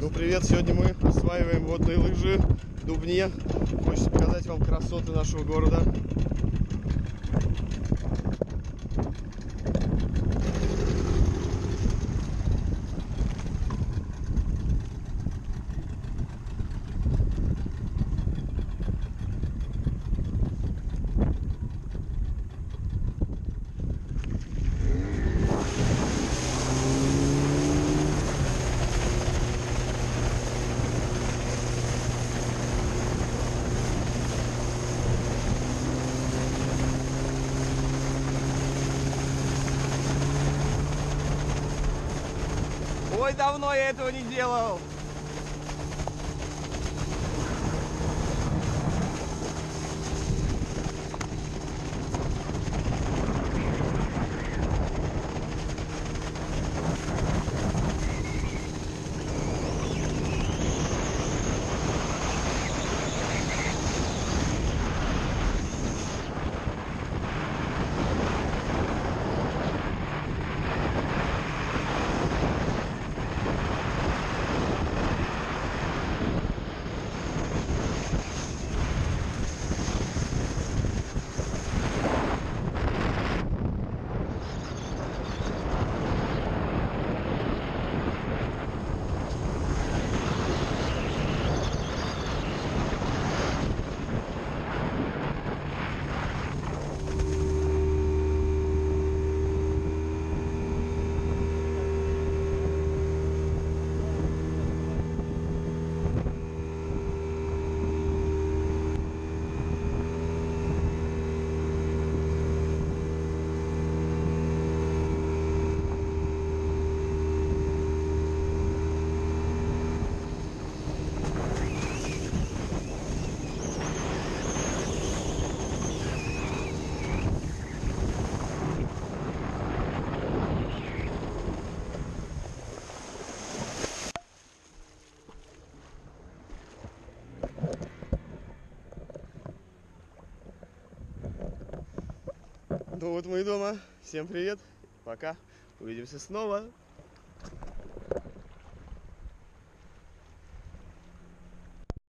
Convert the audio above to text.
Ну привет, сегодня мы осваиваем водные лыжи в Дубне. Хочется показать вам красоты нашего города. Ой, давно я этого не делал. Ну вот мы и дома. Всем привет. Пока. Увидимся снова.